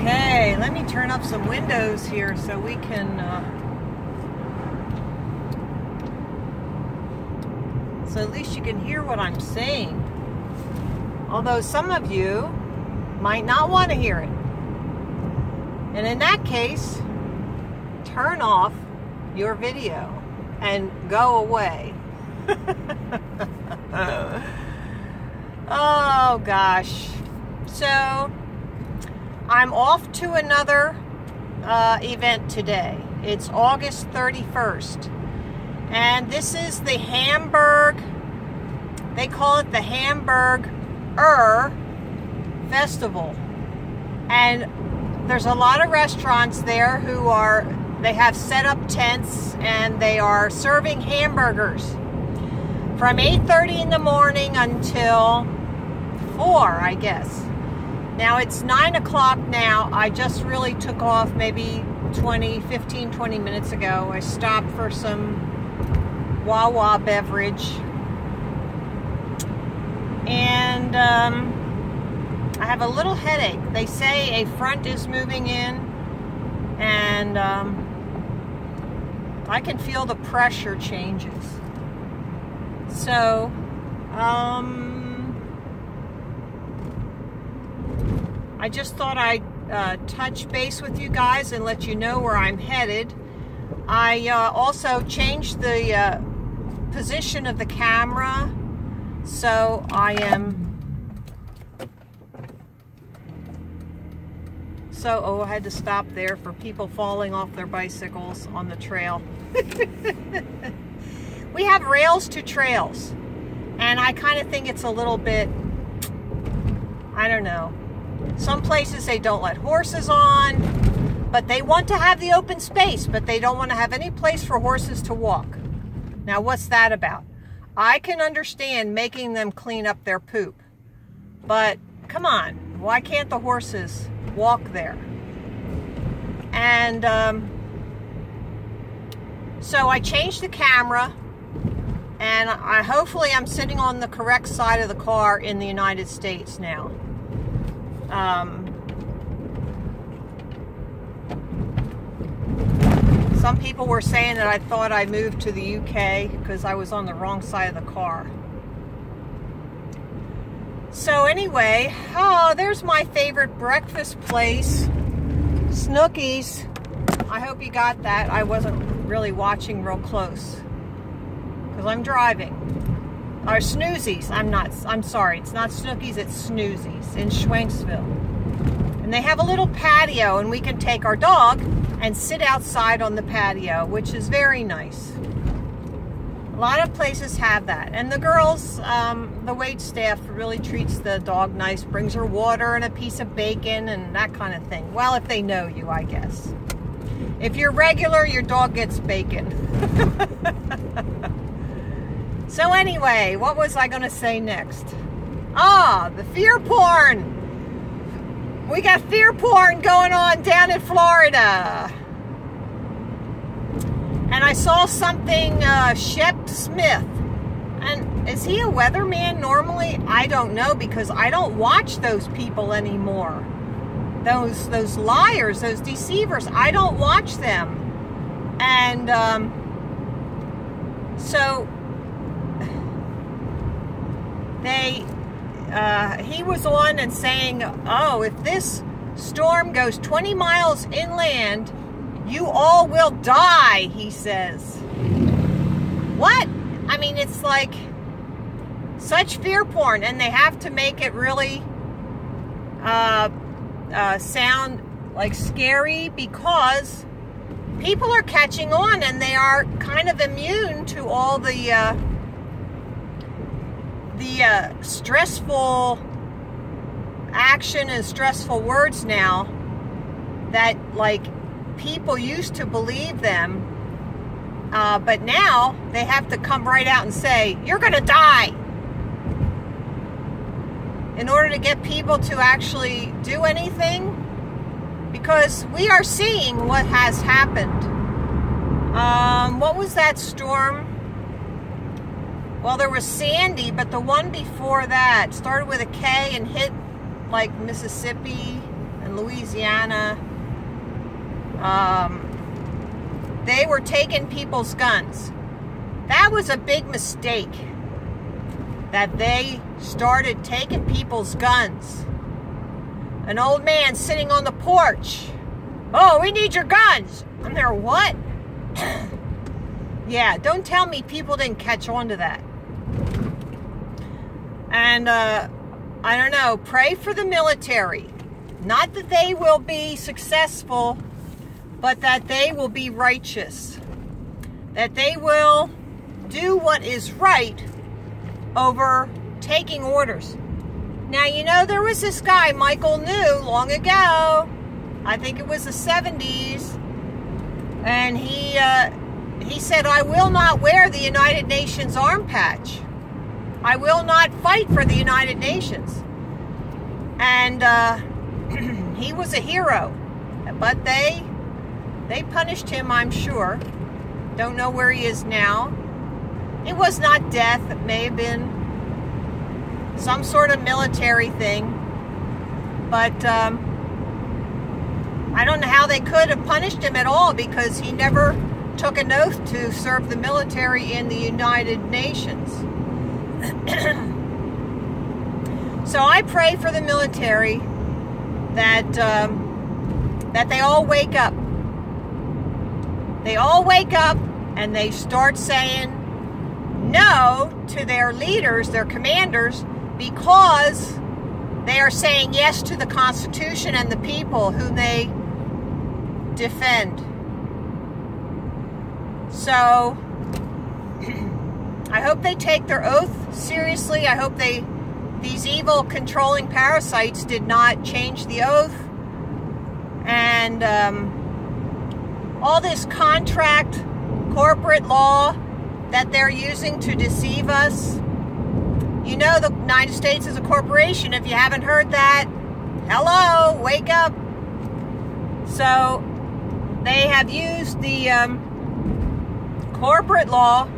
Okay, let me turn up some windows here so we can. Uh, so at least you can hear what I'm saying. Although some of you might not want to hear it. And in that case, turn off your video and go away. oh gosh. So I'm off to another uh, event today. It's August 31st. And this is the Hamburg, they call it the Hamburg Ur Festival. And there's a lot of restaurants there who are, they have set up tents and they are serving hamburgers from 8.30 in the morning until 4, I guess. Now it's 9 o'clock now. I just really took off maybe 20, 15, 20 minutes ago. I stopped for some Wawa beverage. And um, I have a little headache. They say a front is moving in and um, I can feel the pressure changes. So, um, I just thought I'd uh, touch base with you guys and let you know where I'm headed. I uh, also changed the uh, position of the camera so I am so oh I had to stop there for people falling off their bicycles on the trail we have rails to trails and I kind of think it's a little bit I don't know some places they don't let horses on, but they want to have the open space, but they don't want to have any place for horses to walk. Now, what's that about? I can understand making them clean up their poop, but come on, why can't the horses walk there? And um, so I changed the camera and I hopefully I'm sitting on the correct side of the car in the United States now. Um, some people were saying that I thought I moved to the UK because I was on the wrong side of the car. So anyway, oh, there's my favorite breakfast place, Snookies. I hope you got that. I wasn't really watching real close because I'm driving. Or Snoozies. I'm not, I'm sorry. It's not Snookies, it's Snoozies in Schwenksville. And they have a little patio and we can take our dog and sit outside on the patio, which is very nice. A lot of places have that. And the girls, um, the wait staff really treats the dog nice, brings her water and a piece of bacon and that kind of thing. Well, if they know you, I guess. If you're regular, your dog gets bacon. So anyway, what was I going to say next? Ah, the fear porn. We got fear porn going on down in Florida. And I saw something, uh, Shep Smith. And is he a weatherman normally? I don't know because I don't watch those people anymore. Those those liars, those deceivers. I don't watch them. And um, so they uh, he was on and saying, oh, if this storm goes 20 miles inland, you all will die, he says. What? I mean, it's like such fear porn, and they have to make it really uh, uh, sound like scary because people are catching on and they are kind of immune to all the uh, the uh, stressful action and stressful words now that like people used to believe them uh, but now they have to come right out and say you're gonna die. In order to get people to actually do anything because we are seeing what has happened. Um, what was that storm well, there was Sandy, but the one before that started with a K and hit like Mississippi and Louisiana. Um, they were taking people's guns. That was a big mistake that they started taking people's guns. An old man sitting on the porch. Oh, we need your guns. I'm there, what? yeah, don't tell me people didn't catch on to that. And uh, I don't know, pray for the military. Not that they will be successful, but that they will be righteous. That they will do what is right over taking orders. Now, you know, there was this guy, Michael New, long ago. I think it was the 70s. And he, uh, he said, I will not wear the United Nations arm patch. I will not fight for the United Nations. And uh, he was a hero. But they, they punished him, I'm sure. Don't know where he is now. It was not death. It may have been some sort of military thing. But um, I don't know how they could have punished him at all because he never took an oath to serve the military in the United Nations. so I pray for the military that um, that they all wake up. They all wake up and they start saying no to their leaders, their commanders, because they are saying yes to the Constitution and the people whom they defend. So, I hope they take their oath seriously. I hope they, these evil controlling parasites did not change the oath. And um, all this contract, corporate law that they're using to deceive us. You know the United States is a corporation. If you haven't heard that, hello, wake up. So, they have used the um, corporate law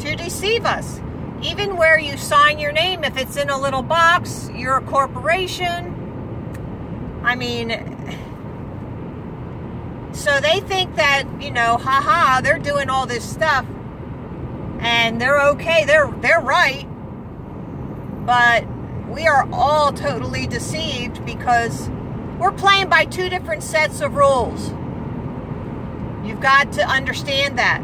to deceive us. Even where you sign your name, if it's in a little box, you're a corporation. I mean, so they think that, you know, haha, they're doing all this stuff and they're okay, they're they're right. But we are all totally deceived because we're playing by two different sets of rules. You've got to understand that.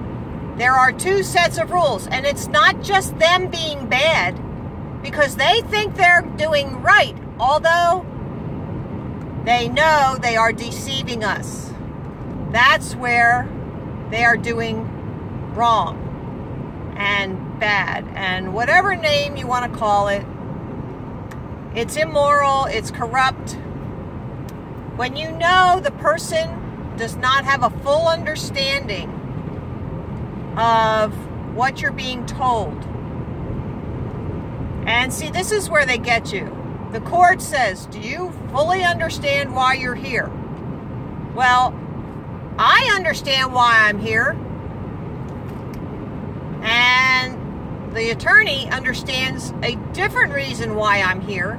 There are two sets of rules, and it's not just them being bad because they think they're doing right, although they know they are deceiving us. That's where they are doing wrong and bad, and whatever name you want to call it. It's immoral, it's corrupt. When you know the person does not have a full understanding of what you're being told. And see, this is where they get you. The court says, Do you fully understand why you're here? Well, I understand why I'm here. And the attorney understands a different reason why I'm here.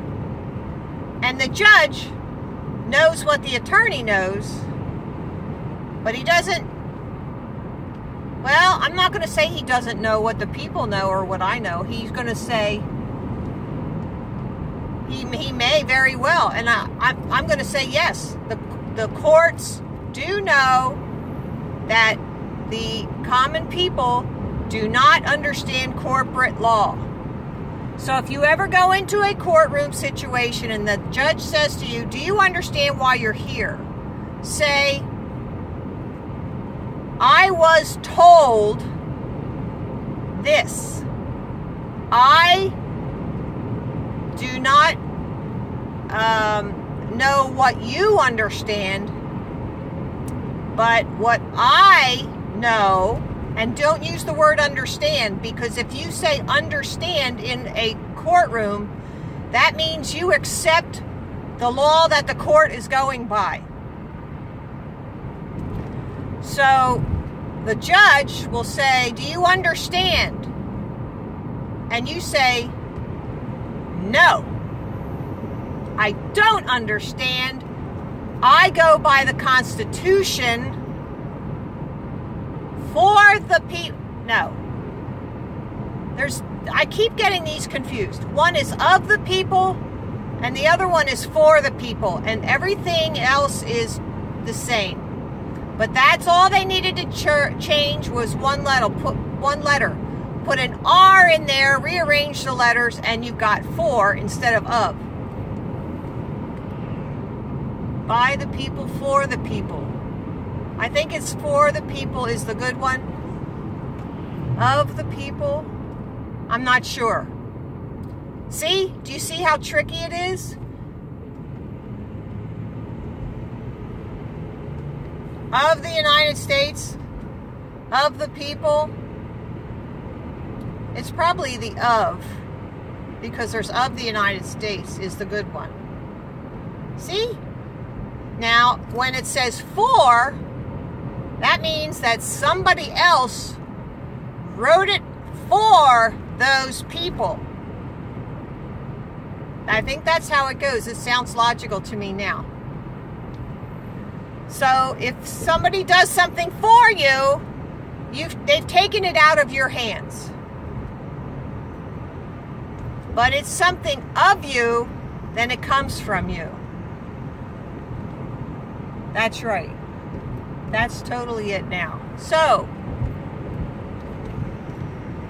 And the judge knows what the attorney knows but he doesn't, well, I'm not going to say he doesn't know what the people know or what I know. He's going to say, he, he may very well. And I, I, I'm going to say yes. The, the courts do know that the common people do not understand corporate law. So if you ever go into a courtroom situation and the judge says to you, Do you understand why you're here? Say, I was told this. I do not um, know what you understand, but what I know, and don't use the word understand because if you say understand in a courtroom, that means you accept the law that the court is going by. So the judge will say, Do you understand? And you say, No, I don't understand I go by the Constitution for the people. No. There's I keep getting these confused. One is of the people and the other one is for the people and everything else is the same. But that's all they needed to ch- change was one letter. Put one letter. Put an R in there, rearrange the letters, and you've got for instead of of. By the people, for the people. I think it's for the people is the good one. Of the people. I'm not sure. See? Do you see how tricky it is? Of the United States, of the people. It's probably the of, because there's of the United States is the good one. See? Now, when it says for, that means that somebody else wrote it for those people. I think that's how it goes. It sounds logical to me now. So if somebody does something for you, you've they've taken it out of your hands. But it's something of you, then it comes from you. That's right. That's totally it now. So,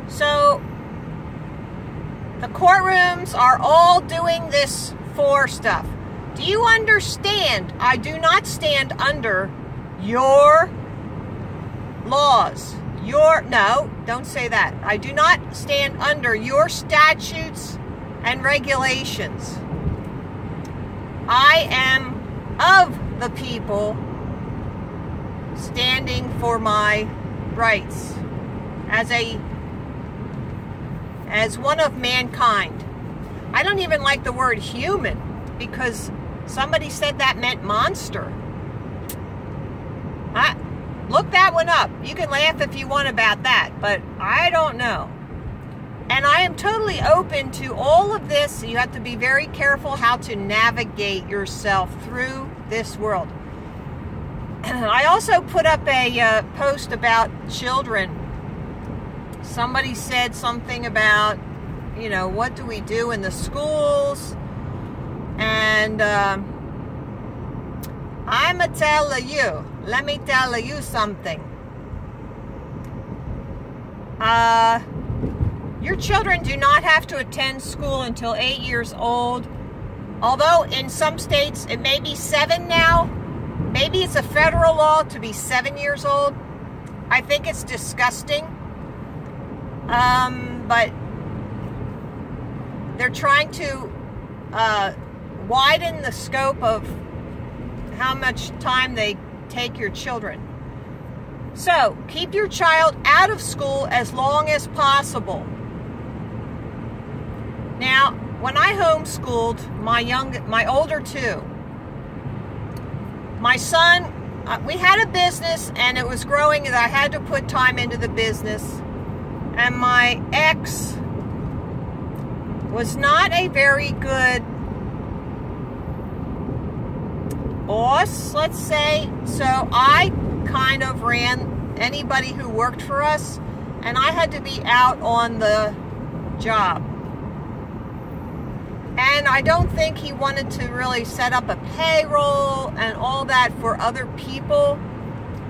so the courtrooms are all doing this for stuff. Do you understand? I do not stand under your laws. Your, no, don't say that. I do not stand under your statutes and regulations. I am of the people standing for my rights as a as one of mankind. I don't even like the word human because somebody said that meant monster. I, look that one up. You can laugh if you want about that, but I don't know. And I am totally open to all of this. You have to be very careful how to navigate yourself through this world. I also put up a uh, post about children somebody said something about, you know, what do we do in the schools? And um, I'm going to tell you, let me tell you something. Uh, your children do not have to attend school until eight years old. Although in some states it may be seven now. Maybe it's a federal law to be seven years old. I think it's disgusting. Um, but they're trying to uh, widen the scope of how much time they take your children. So, keep your child out of school as long as possible. Now, when I homeschooled my young, my older two, my son, uh, we had a business and it was growing and I had to put time into the business and my ex was not a very good boss, let's say. So I kind of ran anybody who worked for us, and I had to be out on the job. And I don't think he wanted to really set up a payroll and all that for other people.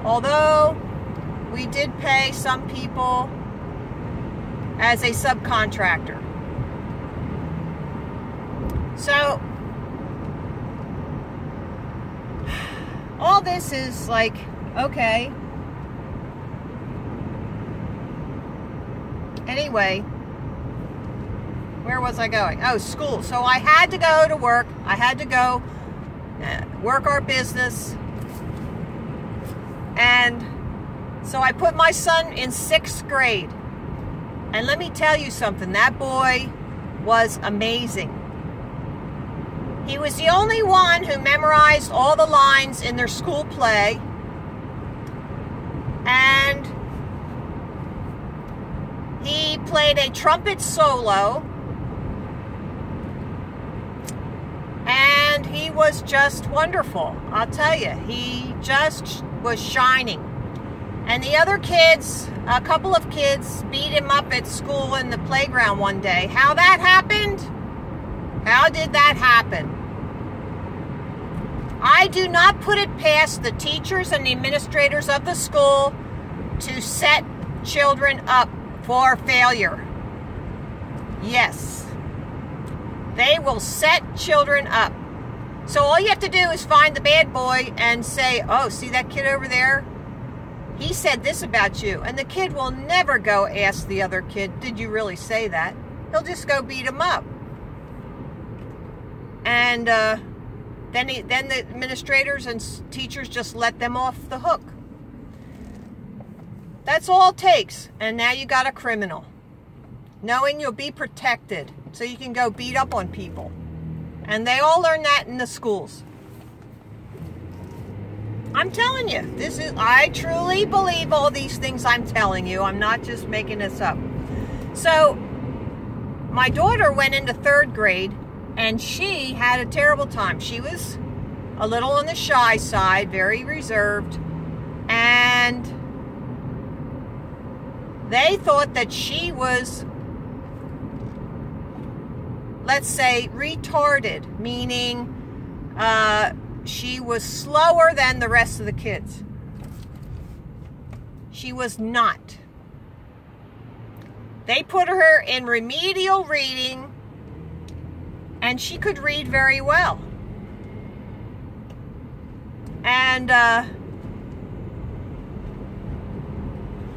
Although we did pay some people as a subcontractor. So, all this is like, okay. Anyway, where was I going? Oh, school. So I had to go to work. I had to go uh, work our business. And so I put my son in sixth grade. And let me tell you something, that boy was amazing. He was the only one who memorized all the lines in their school play. And he played a trumpet solo. And he was just wonderful. I'll tell you, he just was shining. And the other kids, a couple of kids, beat him up at school in the playground one day. How that happened? How did that happen? I do not put it past the teachers and the administrators of the school to set children up for failure. Yes. They will set children up. So all you have to do is find the bad boy and say, oh, see that kid over there? He said this about you. And the kid will never go ask the other kid, did you really say that? He'll just go beat him up. And uh, then, he, then the administrators and teachers just let them off the hook. That's all it takes. And now you got a criminal. Knowing you'll be protected so you can go beat up on people. And they all learn that in the schools. I'm telling you, this is, I truly believe all these things I'm telling you. I'm not just making this up. So, my daughter went into third grade and she had a terrible time. She was a little on the shy side, very reserved, and they thought that she was, let's say, retarded, meaning uh, she was slower than the rest of the kids. She was not. They put her in remedial reading and she could read very well. And uh,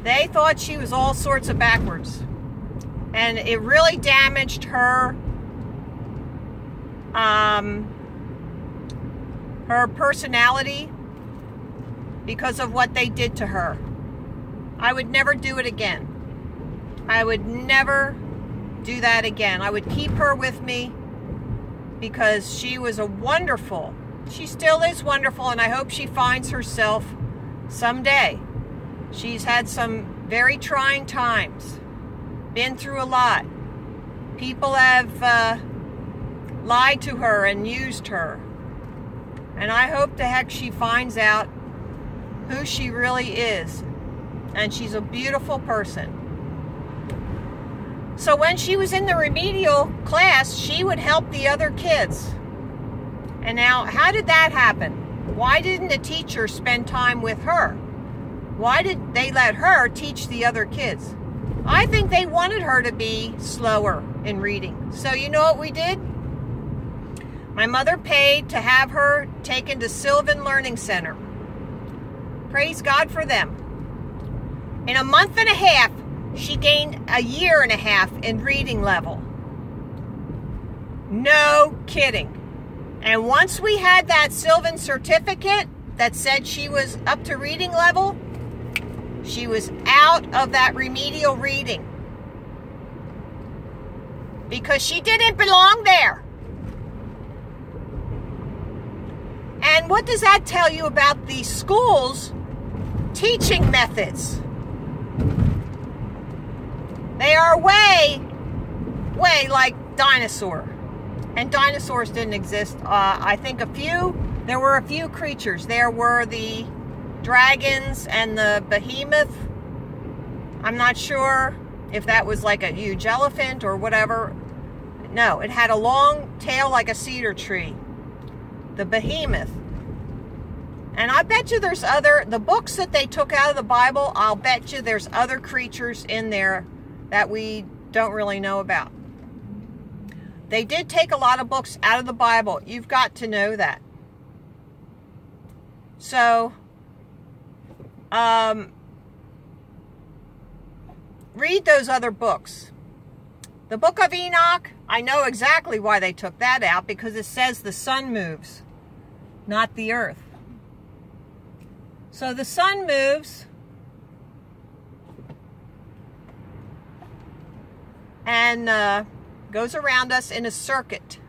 they thought she was all sorts of backwards. And it really damaged her um, her personality because of what they did to her. I would never do it again. I would never do that again. I would keep her with me because she was a wonderful, she still is wonderful, and I hope she finds herself someday. She's had some very trying times, been through a lot. People have uh, lied to her and used her. And I hope the heck she finds out who she really is. And she's a beautiful person. So when she was in the remedial class, she would help the other kids. And now, how did that happen? Why didn't the teacher spend time with her? Why did they let her teach the other kids? I think they wanted her to be slower in reading. So you know what we did? My mother paid to have her taken to Sylvan Learning Center. Praise God for them. In a month and a half, she gained a year and a half in reading level. No kidding. And once we had that Sylvan certificate that said she was up to reading level, she was out of that remedial reading. Because she didn't belong there. And what does that tell you about the school's teaching methods? They are way, way like dinosaur. And dinosaurs didn't exist. Uh, I think a few, there were a few creatures. There were the dragons and the behemoth. I'm not sure if that was like a huge elephant or whatever. No, it had a long tail like a cedar tree. The behemoth. And I bet you there's other, the books that they took out of the Bible, I'll bet you there's other creatures in there that we don't really know about. They did take a lot of books out of the Bible. You've got to know that. So, um, read those other books. The book of Enoch, I know exactly why they took that out because it says the sun moves, not the earth. So the sun moves and uh, goes around us in a circuit.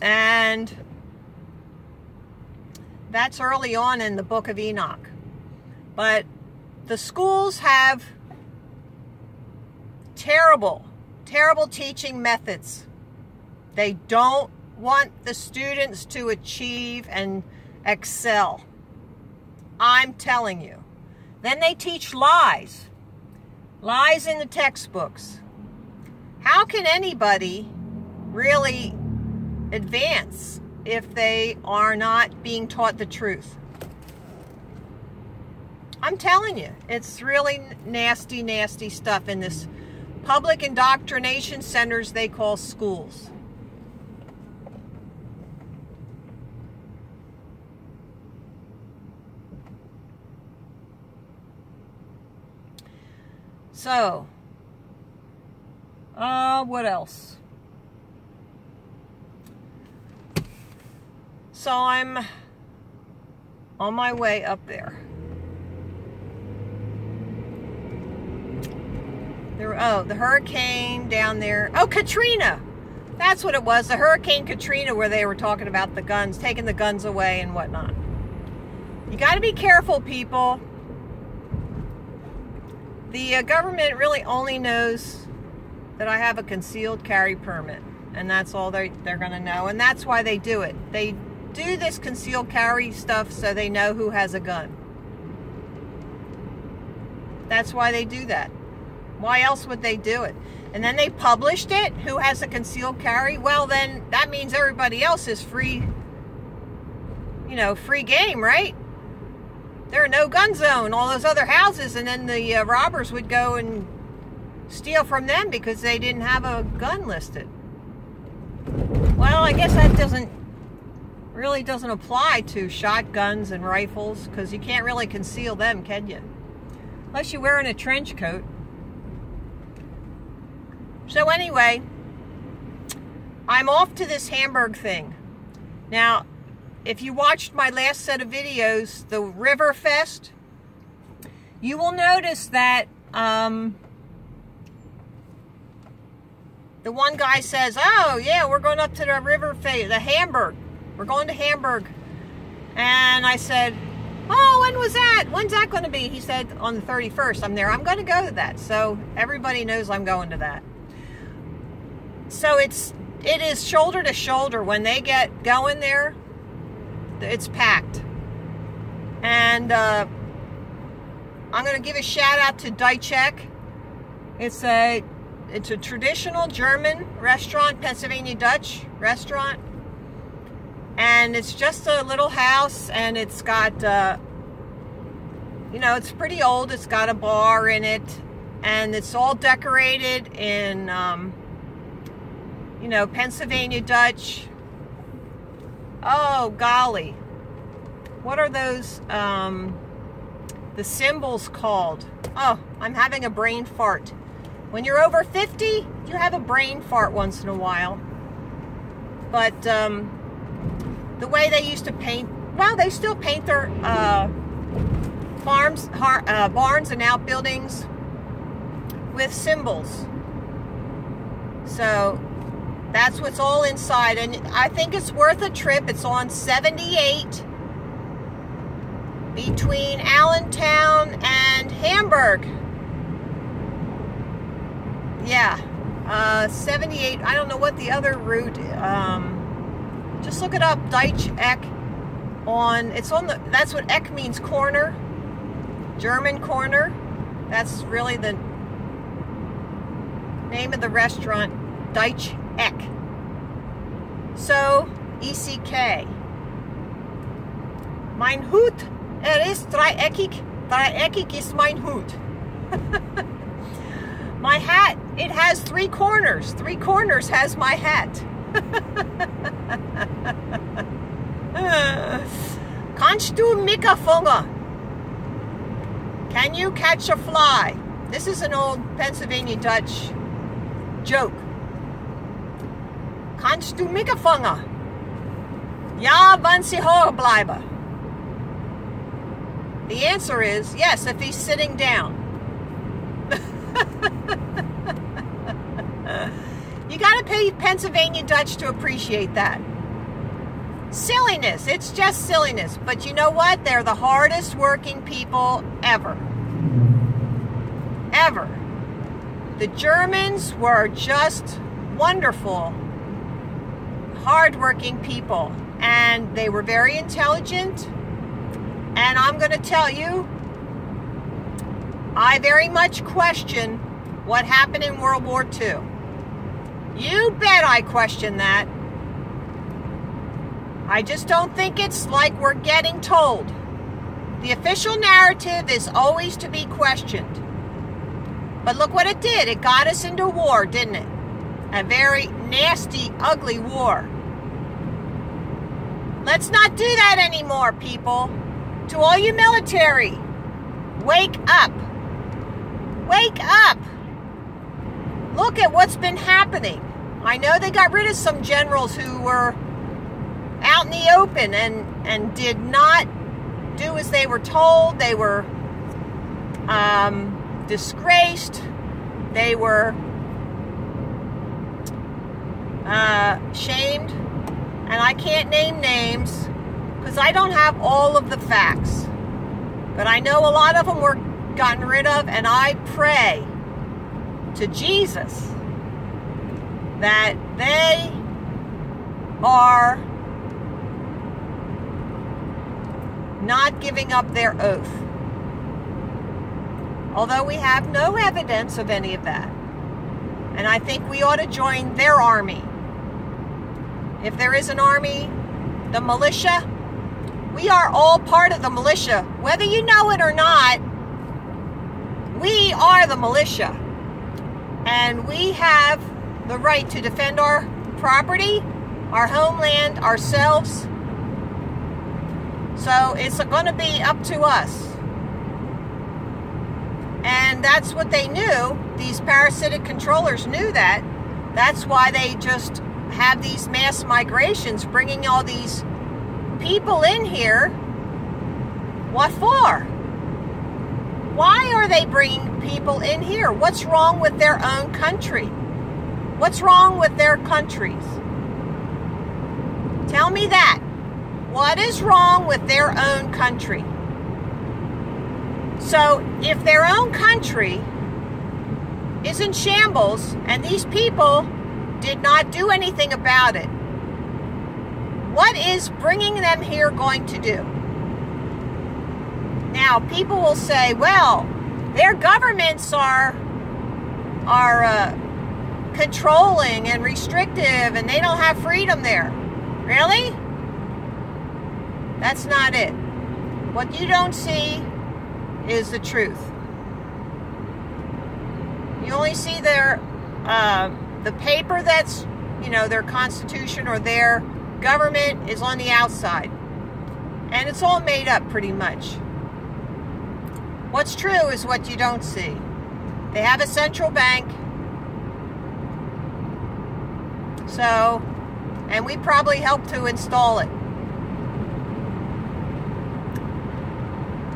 And that's early on in the book of Enoch. But the schools have terrible, terrible teaching methods. They don't want the students to achieve and excel. I'm telling you. Then they teach lies. Lies in the textbooks. How can anybody really advance if they are not being taught the truth? I'm telling you, it's really nasty, nasty stuff in this public indoctrination centers they call schools. So, uh, what else? So I'm on my way up there. There, oh, the hurricane down there. Oh, Katrina. That's what it was. The Hurricane Katrina, where they were talking about the guns, taking the guns away and whatnot. You got to be careful, people. The uh, government really only knows that I have a concealed carry permit, and that's all they, they're going to know, and that's why they do it. They do this concealed carry stuff so they know who has a gun. That's why they do that. Why else would they do it? And then they published it. Who has a concealed carry? Well, then that means everybody else is free, you know, free game, right? They're a no gun zone, all those other houses, and then the uh, robbers would go and steal from them because they didn't have a gun listed. Well, I guess that doesn't really doesn't apply to shotguns and rifles because you can't really conceal them, can you? Unless you're wearing a trench coat. So anyway, I'm off to this Hamburg thing. Now, if you watched my last set of videos, the River Fest, you will notice that um, the one guy says, oh, yeah, we're going up to the River Fest, the Hamburg. We're going to Hamburg. And I said, oh, when was that? When's that going to be? He said, on the 31st. I'm there. I'm going to go to that. So everybody knows I'm going to that. So it's, it is shoulder to shoulder. When they get going there, it's packed. And uh, I'm going to give a shout out to Deutsch Eck. It's a it's a traditional German restaurant, Pennsylvania Dutch restaurant. And it's just a little house and it's got, uh, you know, it's pretty old. It's got a bar in it and it's all decorated in, um, you know, Pennsylvania Dutch Oh, golly. What are those, um, the symbols called? Oh, I'm having a brain fart. When you're over 50, you have a brain fart once in a while. But um, the way they used to paint, well, they still paint their uh, farms, uh, barns and outbuildings with symbols. So that's what's all inside. And I think it's worth a trip. It's on 78 between Allentown and Hamburg. Yeah. Uh, 78. I don't know what the other route. Um, just look it up. Deutsch Eck on. It's on the. That's what Eck means. Corner. German corner. That's really the name of the restaurant. Deutsch Eck. So, ECK. Mein Hut, er ist dreieckig. Dreieckig ist mein Hut. my hat, it has three corners. Three corners has my hat. Kannst du Mika Can you catch a fly? This is an old Pennsylvania Dutch joke. Kannst du mich fangen? Ja, wenn sie hoch bleiben. The answer is yes, if he's sitting down. you got to pay Pennsylvania Dutch to appreciate that. Silliness. It's just silliness. But you know what? They're the hardest working people ever. Ever. The Germans were just wonderful hardworking people, and they were very intelligent. And I'm going to tell you, I very much question what happened in World War II. You bet I question that. I just don't think it's like we're getting told. The official narrative is always to be questioned. But look what it did. It got us into war, didn't it? A very nasty, ugly war. Let's not do that anymore, people. To all you military, wake up. Wake up. Look at what's been happening. I know they got rid of some generals who were out in the open and, and did not do as they were told. They were um, disgraced. They were uh, shamed. And I can't name names because I don't have all of the facts. But I know a lot of them were gotten rid of, and I pray to Jesus that they are not giving up their oath. Although we have no evidence of any of that. And I think we ought to join their army. If there is an army, the militia, we are all part of the militia. Whether you know it or not, we are the militia. And we have the right to defend our property, our homeland, ourselves. So it's going to be up to us. And that's what they knew. These parasitic controllers knew that. That's why they just have these mass migrations, bringing all these people in here. What for? Why are they bringing people in here? What's wrong with their own country? What's wrong with their countries? Tell me that. What is wrong with their own country? So, if their own country is in shambles and these people did not do anything about it, what is bringing them here going to do? Now, people will say, well, their governments are are uh, controlling and restrictive and they don't have freedom there. Really? That's not it. What you don't see is the truth. You only see their uh, the paper that's you know their constitution or their government is on the outside, and it's all made up pretty much. What's true is what you don't see. They have a central bank. So, and we probably helped to install it.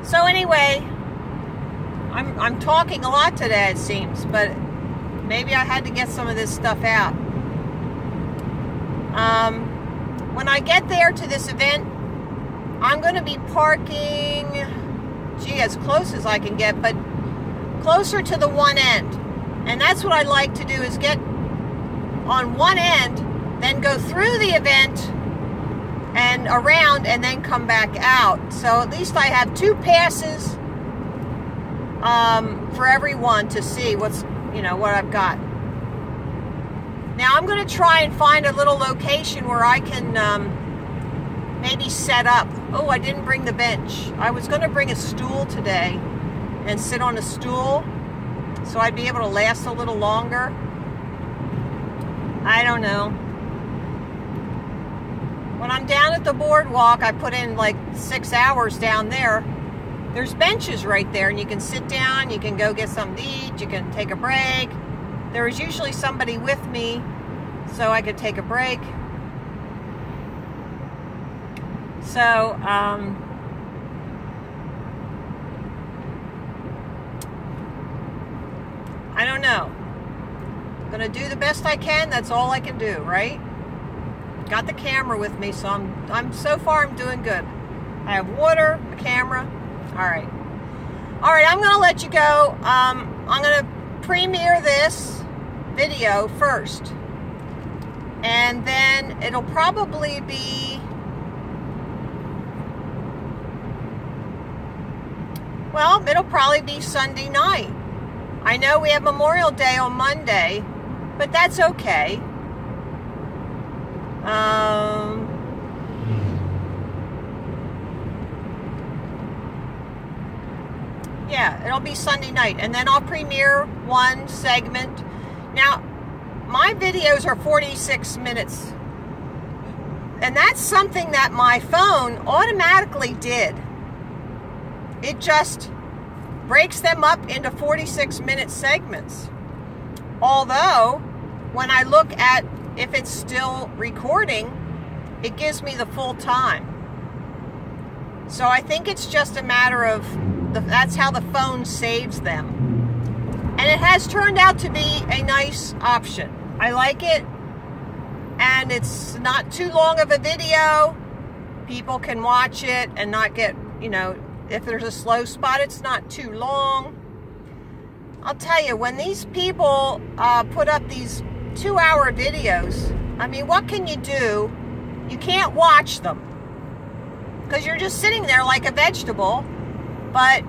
So anyway, I'm, I'm talking a lot today, it seems, but maybe I had to get some of this stuff out. Um, when I get there to this event, I'm going to be parking gee, as close as I can get, but closer to the one end. And that's what I like to do is get on one end, then go through the event and around and then come back out. So at least I have two passes um, for everyone to see what's, you know, what I've got. Now I'm going to try and find a little location where I can um, maybe set up Oh, I didn't bring the bench. I was going to bring a stool today and sit on a stool so I'd be able to last a little longer. I don't know. When I'm down at the boardwalk, I put in like six hours down there. There's benches right there, and you can sit down, you can go get something to eat, you can take a break. There is usually somebody with me, so I could take a break. So, um, I don't know. I'm going to do the best I can. That's all I can do, right? Got the camera with me, so I'm, I'm so far I'm doing good. I have water, a camera. All right. All right, I'm going to let you go. Um, I'm going to premiere this video first. And then it'll probably be Well, it'll probably be Sunday night. I know we have Memorial Day on Monday, but that's okay. Um, yeah, it'll be Sunday night. And then I'll premiere one segment. Now, my videos are 46 minutes. And that's something that my phone automatically did. It just breaks them up into 46 minute segments. Although, when I look at if it's still recording, it gives me the full time. So I think it's just a matter of the, that's how the phone saves them. And it has turned out to be a nice option. I like it. And it's not too long of a video. People can watch it and not get, you know, if there's a slow spot, it's not too long. I'll tell you, when these people uh, put up these two hour videos, I mean, what can you do? You can't watch them because you're just sitting there like a vegetable. But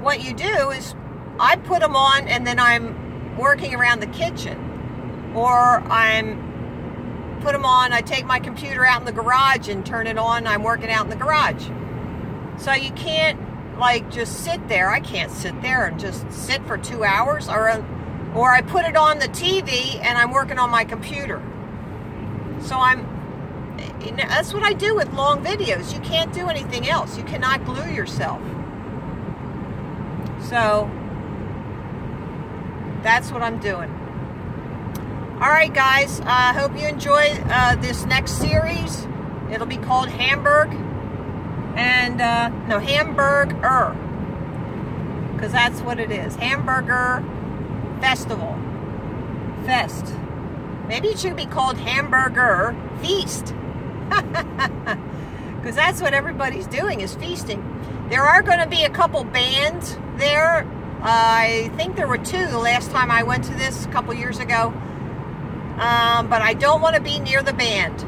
what you do is I put them on and then I'm working around the kitchen or I'm put them on, I take my computer out in the garage and turn it on, I'm working out in the garage. So you can't like just sit there. I can't sit there and just sit for two hours or or I put it on the TV and I'm working on my computer. So I'm that's what I do with long videos. You can't do anything else. You cannot glue yourself. So that's what I'm doing. All right, guys. I uh, hope you enjoy uh, this next series. It'll be called Hamburg and uh, no hamburger because that's what it is hamburger festival fest maybe it should be called hamburger feast because that's what everybody's doing is feasting. There are going to be a couple bands there. Uh, I think there were two the last time I went to this a couple years ago. Um, but I don't want to be near the band.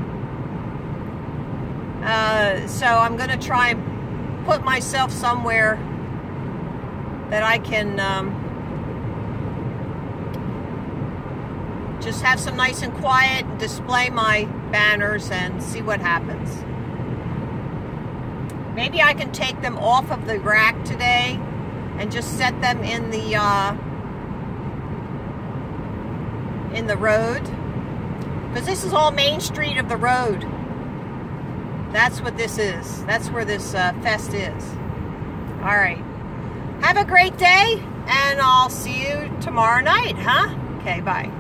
Uh, so I'm going to try and put myself somewhere that I can um, just have some nice and quiet and display my banners and see what happens. Maybe I can take them off of the rack today and just set them in the uh, in the road because this is all Main Street of the road. That's what this is. That's where this uh, fest is. All right. Have a great day, and I'll see you tomorrow night, huh? Okay, bye.